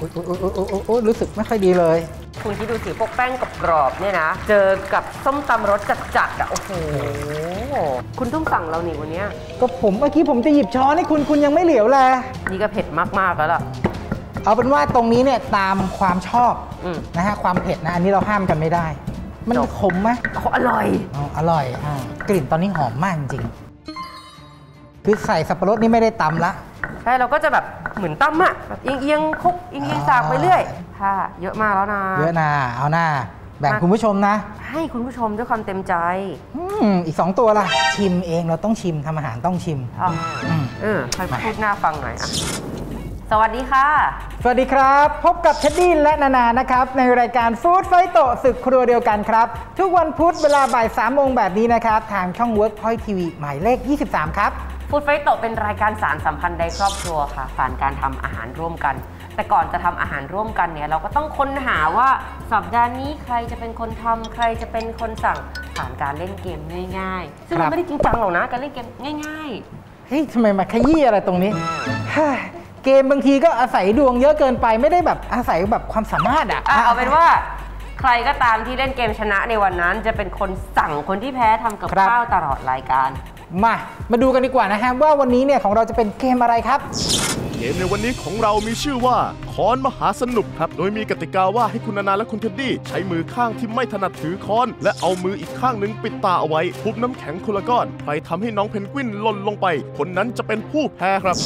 โอ้ยโอ้ยโอ้ยโอ้ยโอ้ยโอ้ยรู้สึกไม่ค่อยดีเลย คุณคิดดูสิพวกแป้งกรอบๆเนี่ยนะ เจอกับส้มตำรสจัดๆอะโอ้โห คุณต้องสั่งเราหนิวันเนี้ยก็ผมเมื่อกี้ผมจะหยิบช้อนให้คุณคุณยังไม่เหลียวแล นี่ก็เผ็ดมากๆแล้วล่ะ เอาเป็นว่าตรงนี้เนี่ยตามความชอบอืม นะฮะความเผ็ดนะอันนี้เราห้ามกันไม่ได้ มันจบขมไหม โอ้โหอร่อย อ๋ออร่อยอ่ากลิ่นตอนนี้หอมมากจริงๆคือใส่สับปะรดนี่ไม่ได้ตำละ ใช่เราก็จะแบบ เหมือนตั้มอะแบบเอียงเอียงๆคลุกเอียงเอียงๆสากไปเรื่อยค่ะ เยอะมากแล้วนะ เยอะนะเอาหน้าแบ่งมาคุณผู้ชมนะ ให้คุณผู้ชมด้วยความเต็มใจอืมอีกสองตัวล่ะ ชิมเองเราต้องชิมทำอาหารต้องชิมอะอืมเออใครพูดหน้าฟังหน่อยอะสวัสดีค่ะ สวัสดีครับ พบกับเท็ดดี้และนานานะครับ ในรายการฟู้ดไฟโตศึกครัวเดียวกันครับ ทุกวันพุธเวลาบ่าย3ามโมงแบบนี้นะครับ ทางช่อง Workpoint TV หมายเลข 23 ครับ ฟู้ดไฟโตเป็นรายการสารสัมพันธ์ในครอบครัวค่ะผ่านการทำอาหารร่วมกัน แต่ก่อนจะทำอาหารร่วมกันเนี่ยเราก็ต้องค้นหาว่าสัปดาห์นี้ใครจะเป็นคนทำใครจะเป็นคนสั่งผ่านการเล่นเกมง่ายๆซึ่งครัมันบไม่ได้จริงจังหรอกนะการเล่นเกมง่ายเฮ้ยทำไมมาขยี้อะไรตรงนี้เฮ้ยเกมบางทีก็อาศัยดวงเยอะเกินไปไม่ได้แบบอาศัยแบบความสามารถอะๆอะเอาเป็นว่าใครก็ตามที่เล่นเกมชนะในวันนั้น จะเป็นคนสั่งคนที่แพ้ทำกับข้าวตลอดรายการ มา มาดูกันดีกว่านะฮะว่าวันนี้เนี่ยของเราจะเป็นเกมอะไรครับ เกมในวันนี้ของเรามีชื่อว่าค้อนมหาสนุกครับ โดยมีกติกาว่าให้คุณนานาและคุณเท็ดดี้ใช้มือข้างที่ไม่ถนัดถือค้อน และเอามืออีกข้างหนึ่งปิดตาเอาไว้ทุบน้ำแข็งคนละก้อนใครทำให้น้องเพนกวินหล่นลงไป คนนั้นจะเป็นผู้แพ้ครับ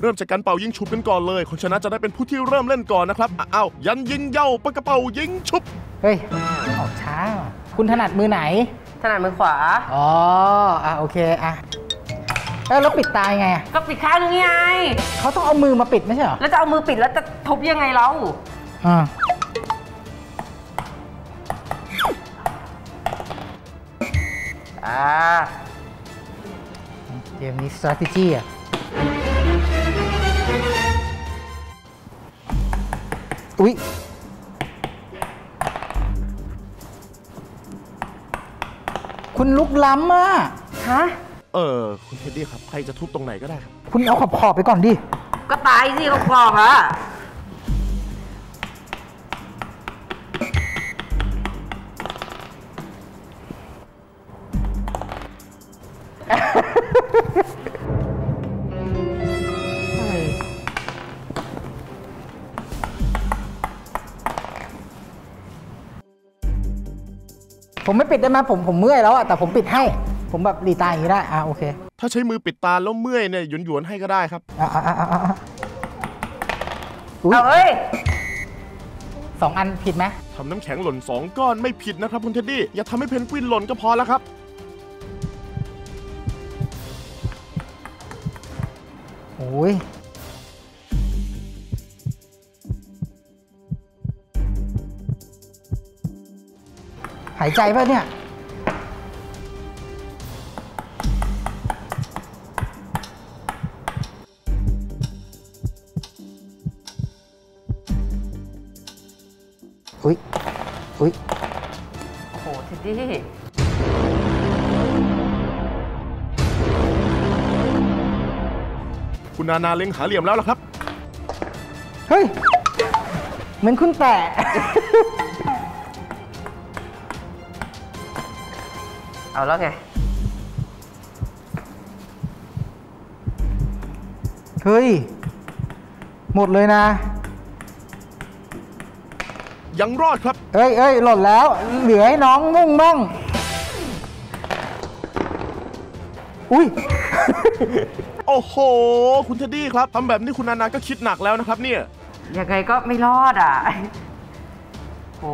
เริ่มจากการเป่ายิงฉุบกันก่อนเลย คนชนะจะได้เป็นผู้ที่เริ่มเล่นก่อนนะครับอ้าวยันยิงเหย้าปากกระเป๋ายิงฉุบเฮ้ยออกช้าว่ะคุณถนัดมือไหนถ นัดมือขวา อ๋อ อะโอเคอะเอ้ยแล้วปิดตายังไงอะก็ปิดข้างนึงไง เขาต้องเอามือมาปิดไม่ใช่เหรอ แล้วจะเอามือปิดแล้วจะทุบยังไงเราอ่าอ่าเกมนี้ strategy อะอุ๊ย คุณลุกล้ำอะฮะเออคุณเท็ดดี้ครับ ใครจะทุบตรงไหนก็ได้ครับ คุณเอาขอบขอบๆไปก่อนดิ ก็ตายสิก็กรอบอะ ผมไม่ปิดได้ไหมผมผมเมื่อยแล้วอะแต่ผมปิดให้ ผมแบบหลีตาอย่างนี้ได้อะโอเค ถ้าใช้มือปิดตาแล้วเมื่อยเนี่ยหยวนๆให้ก็ได้ครับ อะอะอะอะอะอุ๊ยเอาเฮ้ย สองอันผิดไหมทำน้ำแข็งหล่นสองก้อนไม่ผิดนะครับคุณเท็ดดี้อย่าทำให้เพนกวินหล่นก็พอแล้วครับ โอ้ย หายใจป่ะเนี่ย อุ๊ยอุ๊ยโอ้โหเท็ดดี้คุณนานาเล็งหาเหลี่ยมแล้วล่ะครับ เฮ้ย เหมือนคุณแตะ เอาแล้วไง เฮ้ย หมดเลยนะ ยังรอดครับ เอ้ยเอ้ยหล่นแล้ว เหลือให้น้องมุ่งบ้างอุ้ย โอ้โห คุณเท็ดดี้ครับทำแบบนี้คุณนานาก็คิดหนักแล้วนะครับเนี่ย ยังไงก็ไม่รอดอะ โห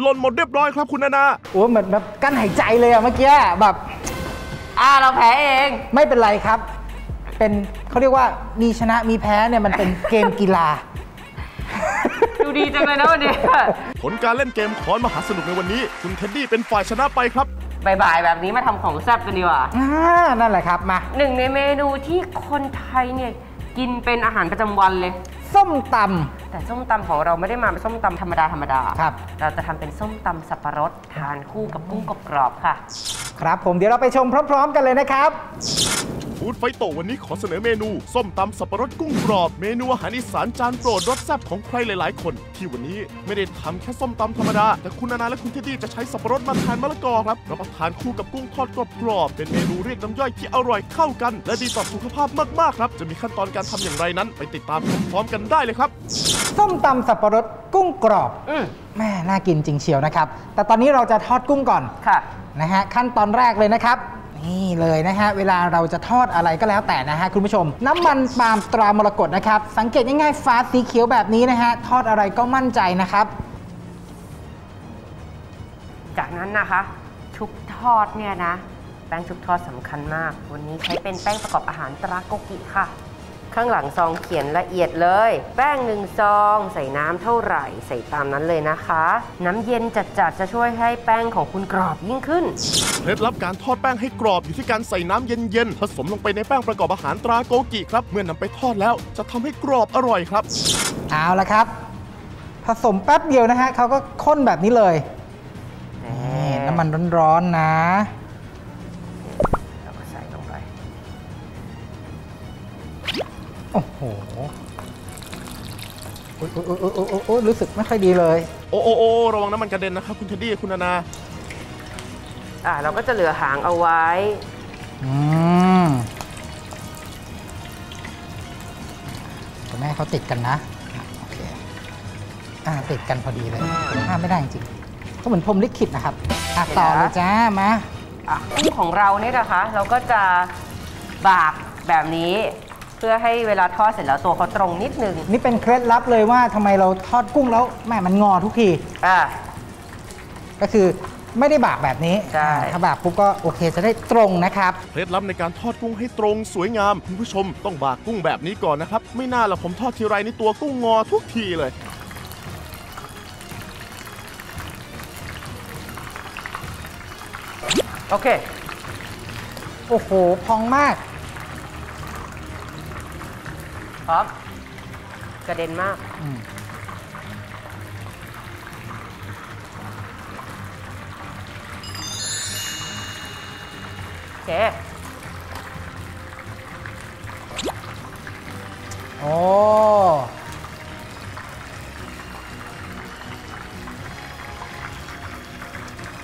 หล่นหมดเรียบร้อยครับคุณนานาโอ้เหมือนแบบกลั้นหายใจเลยอะเมื่อกี้แบบ อ่าเราแพ้เอง ไม่เป็นไรครับ เป็นเขาเรียกว่ามีชนะมีแพ้เนี่ยมันเป็นเกมกีฬา ดูดีจังเลยนะวันนี้ผลการเล่นเกมค้อนมหาสนุกในวันนี้ คุณเท็ดดี้เป็นฝ่ายชนะไปครับบ่ายๆแบบนี้มาทำของแซ่บกันดีกว่าอ่านั่นแหละครับมาหนึ่งในเมนูที่คนไทยเนี่ยกินเป็นอาหารประจำวันเลย ส้มตแต่ส้มตำของเราไม่ได้มาเป็นส้มตำธรรมดาธรรมดาครับ เราจะทำเป็นส้มตำสับปะรดทานคู่กับกุ้งกรอบๆค่ะำครับผมเดี๋ยวเราไปชมพร้อม ๆ กันเลยนะครับ ฟู้ดไฟโตวันนี้ขอเสนอเมนู ส้มตำสับปะรดกุ้งกรอบ เมนูอาหารอีสานจานโปรดรสแซ่บของใครหลาย ๆ คน ที่วันนี้ไม่ได้ทำแค่ส้มตำธรรมดา แต่คุณนานาและคุณเท็ดดี้จะใช้สับปะรดมาทานมะละกอครับรับประทานคู่กับกุ้งทอดกรอบๆเป็นเมนูเรียกน้ำย่อยที่อร่อยเข้ากัน และดีต่อสุขภาพมาก ๆ ครับ จะมีขั้นตอนการทำอย่างไรนั้น ไปติดตามพร้อมๆกันได้เลยครับ ส้มตำสับปะรดกุ้งกรอบอืมแม่น่ากินจริงเชียวนะครับ แต่ตอนนี้เราจะทอดกุ้งก่อนค่ะ นะฮะขั้นตอนแรกเลยนะครับ นี่เลยนะฮะ เวลาเราจะทอดอะไรก็แล้วแต่นะฮะคุณผู้ชม น้ำมันปาล์มตรามรกตนะครับ สังเกตง่ายๆฟ้าสีเขียวแบบนี้นะฮะ ทอดอะไรก็มั่นใจนะครับ จากนั้นนะคะชุบทอดเนี่ยนะ แป้งชุบทอดสำคัญมาก วันนี้ใช้เป็นแป้งประกอบอาหารตราโกกิค่ะ ข้างหลังซองเขียนละเอียดเลย แป้งหนึ่งซองใส่น้ำเท่าไหร่ ใส่ตามนั้นเลยนะคะ น้ำเย็นจัดๆจะช่วยให้แป้งของคุณกรอบยิ่งขึ้นเคล็ดลับการทอดแป้งให้กรอบอยู่ที่การใส่น้ำเย็นๆผสมลงไปในแป้งประกอบอาหารตราโกกิครับเมื่อนำไปทอดแล้วจะทำให้กรอบอร่อยครับ เอาละครับ ผสมแป๊บเดียวนะฮะเขาก็ข้นแบบนี้เลยนี่น้ำมันร้อนๆนะ โอ้โหโอ้ยโอ้ยโอ้ยโอ้ยโอ้ยโอ้ยรู้สึกไม่ค่อยดีเลย โอ้โอโอระวังน้ำมันกระเด็นนะครับ คุณเท็ดดี้คุณนานา อ่าเราก็จะเหลือหางเอาไว้ อืมแต่แม่เขาติดกันนะอะโอเค อ่า ติดกันพอดีเลยห้ามไม่ได้จริงๆก็เหมือนพรหมลิขิตนะครับ อะต่อเลยจ้า มาอะกุ้งของเราเนี่ยนะคะ เราก็จะบากแบบนี้ เพื่อให้เวลาทอดเสร็จแล้วตัวเขาตรงนิดนึงนี่เป็นเคล็ดลับเลยว่าทำไมเราทอดกุ้งแล้วแม่มันงอทุกที อ่า ก็คือไม่ได้บากแบบนี้ใช่ อ่าถ้าบากปุ๊บก็โอเคจะได้ตรงนะครับ เคล็ดลับในการทอดกุ้งให้ตรงสวยงามคุณผู้ชมต้องบากกุ้งแบบนี้ก่อนนะครับ ไม่น่าละผมทอดทีไรนี่ตัวกุ้งงอทุกทีเลย โอเค โอ้โห พองมาก พร้อมกระเด็นมากอืมโอเคโอ้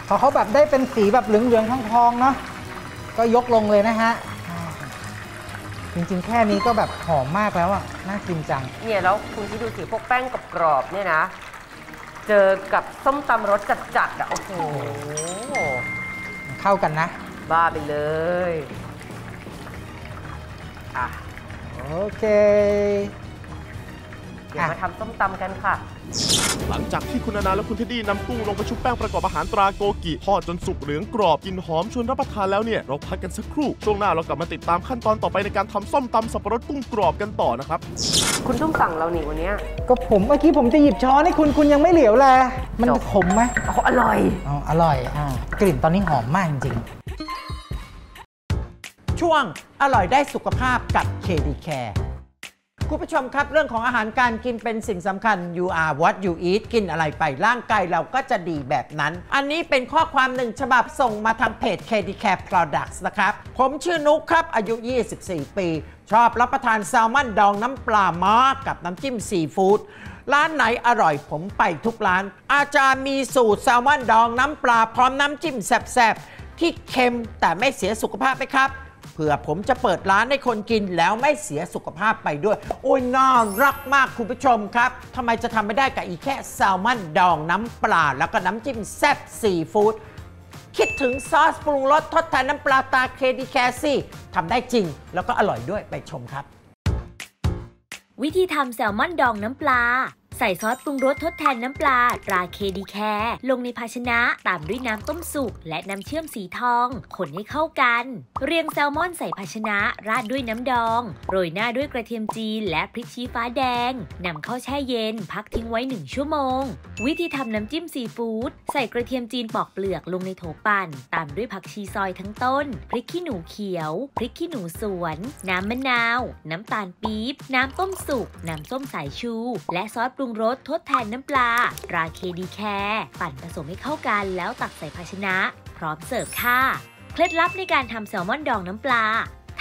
พอเขาแบบได้เป็นสีแบบเหลืองๆทองๆเนาะก็ยกลงเลยนะฮะอ่า จริงๆ แค่นี้ก็แบบหอมมากแล้วอะ น่ากินจัง เนี่ยแล้วคุณที่ดูสิพวกแป้งกรอบๆเนี่ยนะ เจอกับส้มตำรสจัดๆอะโอ้โหเข้ากันนะ บ้าไปเลยอะโอเค เดี๋ยวมาทำส้มตำกันค่ะ หลังจากที่คุณนานาและคุณเท็ดดี้นำกุ้งลงไปชุบแป้งประกอบอาหารตราโกกิทอดจนสุกเหลืองกรอบกลินหอมชวนรับประทานแล้วเนี่ยเราพักกันสักครู่ ช่วงหน้าเรากลับมาติดตามขั้นตอนต่อไปในการทำส้มตำสับปะรดกุ้งกรอบกันต่อนะครับ คุณทุ่มสั่งเราหนิวันเนี้ยก็ผมเมื่อกี้ผมจะหยิบช้อนให้คุณคุณยังไม่เหลียวแลมันจบขมไหมโอ้โหอร่อยอ๋ออร่อยอ่ากลิ่นตอนนี้หอมมากจริงช่วงอร่อยได้สุขภาพกับ KD Care คุณผู้ชมครับ เรื่องของอาหารการกินเป็นสิ่งสำคัญ you are what you eat กินอะไรไปร่างกายเราก็จะดีแบบนั้น อันนี้เป็นข้อความหนึ่งฉบับส่งมาทางเพจ KD Care Products นะครับ ผมชื่อนุกครับ อายุ 24 ปี ชอบรับประทานแซลมอนดองน้ำปลามากับน้ำจิ้มซีฟู้ดร้านไหนอร่อยผมไปทุกร้าน อาจารย์มีสูตรแซลมอนดองน้ำปลาพร้อมน้ำจิ้มแซ่บๆที่เค็มแต่ไม่เสียสุขภาพไหมครับ เผื่อผมจะเปิดร้านให้คนกินแล้วไม่เสียสุขภาพไปด้วย โอ้ยน่ารักมากคุณผู้ชมครับทำไมจะทำไม่ได้กับอีแค่แซลมอนดองน้ำปลา แล้วก็น้ำจิ้มแซ่บซีฟู้ดคิดถึงซอสปรุงรสทดแทนน้ำปลาตราเคดีแคร์ที่ทำได้จริง แล้วก็อร่อยด้วยไปชมครับ วิธีทำแซลมอนดองน้ำปลา ใส่ซอสปรุงรสทดแทนน้ำปลาตราเคดีแคร์ลงในภาชนะตามด้วยน้ำต้มสุกและน้ำเชื่อมสีทอง คนให้เข้ากัน เรียงแซลมอนใส่ภาชนะราดด้วยน้ำดอง โรยหน้าด้วยกระเทียมจีนและพริกชี้ฟ้าแดงนำเข้าแช่เย็น พักทิ้งไว้ 1 ชั่วโมง วิธีทำน้ำจิ้มซีฟู้ดใส่กระเทียมจีนปอกเปลือกลงในโถปั่น ตามด้วยผักชีซอยทั้งต้น พริกขี้หนูเขียว พริกขี้หนูสวน น้ำมะนาว น้ำตาลปี๊บ น้ำต้มสุก น้ำส้มสายชู และซอสปรุงรสทดแทนน้ำปลา ราเคดีแคร์ปั่นผสมให้เข้ากันแล้วตักใส่ภาชนะ พร้อมเสิร์ฟค่ะ เคล็ดลับในการทำแซลมอนดองน้ำปลา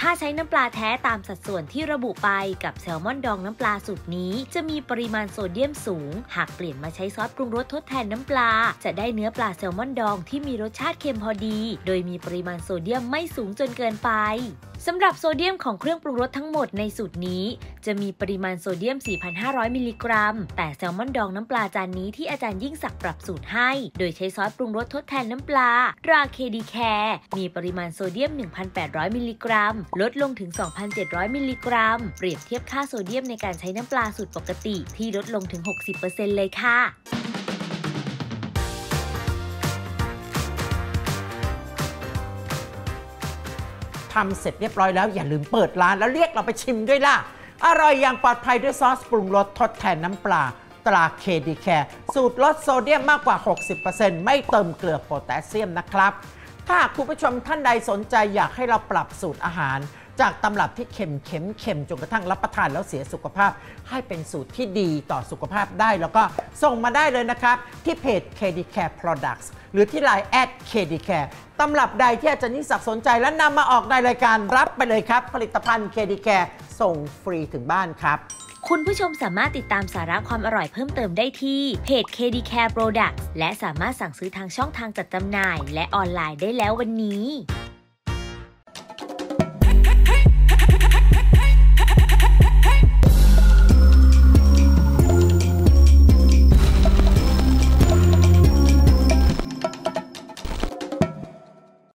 ถ้าใช้น้ำปลาแท้ตามสัดส่วนที่ระบุไปกับแซลมอนดองน้ำปลาสูตรนี้ จะมีปริมาณโซเดียมสูง หากเปลี่ยนมาใช้ซอสปรุงรสทดแทนน้ำปลา จะได้เนื้อปลาแซลมอนดองที่มีรสชาติเค็มพอดี โดยมีปริมาณโซเดียมไม่สูงจนเกินไป สำหรับโซเดียมของเครื่องปรุงรสทั้งหมดในสูตรนี้ จะมีปริมาณโซเดียม 4,500 มิลลิกรัม แต่แซลมอนดองน้ำปลาจานนี้ที่อาจารย์ยิ่งศักดิ์ปรับสูตรให้ โดยใช้ซอสปรุงรสทดแทนน้ำปลาตรา KD Care มีปริมาณโซเดียม 1,800 มิลลิกรัม ลดลงถึง 2,700 มิลลิกรัม เปรียบเทียบค่าโซเดียมในการใช้น้ำปลาสูตรปกติที่ลดลงถึง 60%เลยค่ะ ทำเสร็จเรียบร้อยแล้วอย่าลืมเปิดร้านแล้วเรียกเราไปชิมด้วยล่ะ อร่อยอย่างปลอดภัยด้วยซอสปรุงรสทดแทนน้ำปลาตรา KD Care สูตรลดโซเดียมมากกว่า 60%ไม่เติมเกลือโพแทสเซียมนะครับ ถ้าคุณผู้ชมท่านใดสนใจอยากให้เราปรับสูตรอาหาร จากตำรับที่เค็มเค็มเค็มจนกระทั่งรับประทานแล้วเสียสุขภาพ ให้เป็นสูตรที่ดีต่อสุขภาพได้ แล้วก็ส่งมาได้เลยนะครับ ที่เพจ KD Care Products หรือที่ไลน์แอด KD Care ตำรับใดที่อาจารย์นิสักสนใจและนำมาออกในรายการรับไปเลยครับ ผลิตภัณฑ์ KD Care ส่งฟรีถึงบ้านครับคุณผู้ชมสามารถติดตามสาระความอร่อยเพิ่มเติมได้ที่เพจ KD Care Products และสามารถสั่งซื้อทางช่องทางจัดจำหน่าย และออนไลน์ได้แล้ววันนี้